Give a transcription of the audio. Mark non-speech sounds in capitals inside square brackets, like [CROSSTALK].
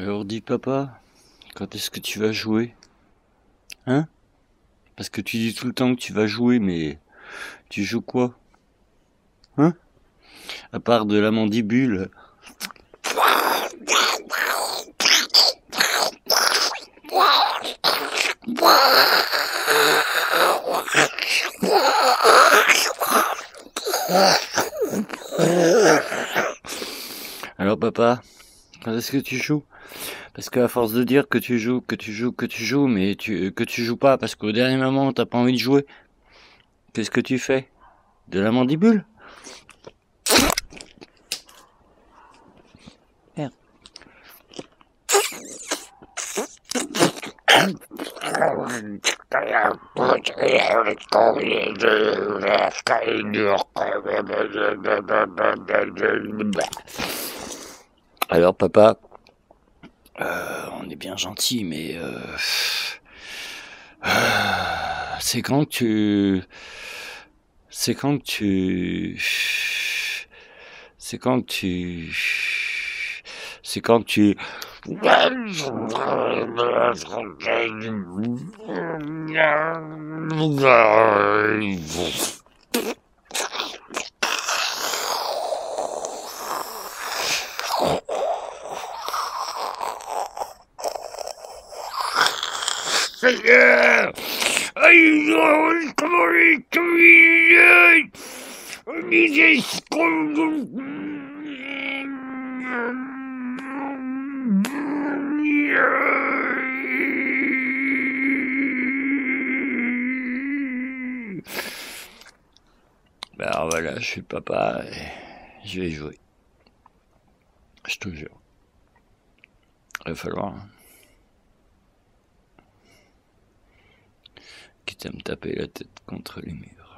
Alors dis papa, quand est-ce que tu vas jouer? Hein? Parce que tu dis tout le temps que tu vas jouer, mais tu joues quoi? Hein? À part de la mandibule. Alors papa, quand est-ce que tu joues? Parce qu'à force de dire que tu joues, que tu joues, que tu joues, mais tu, que tu joues pas parce qu'au dernier moment t'as pas envie de jouer, qu'est-ce que tu fais? De la mandibule? Merde. [LAUGHS] Alors papa, euh, on est bien gentil, mais euh, euh, c'est quand que tu, c'est quand que tu, c'est quand que tu, c'est quand que tu, [LAUGHS] Seigneur Ben voilà, je suis papa et je vais jouer. Je te jure. Il va falloir. Quitte à me taper la tête contre les murs.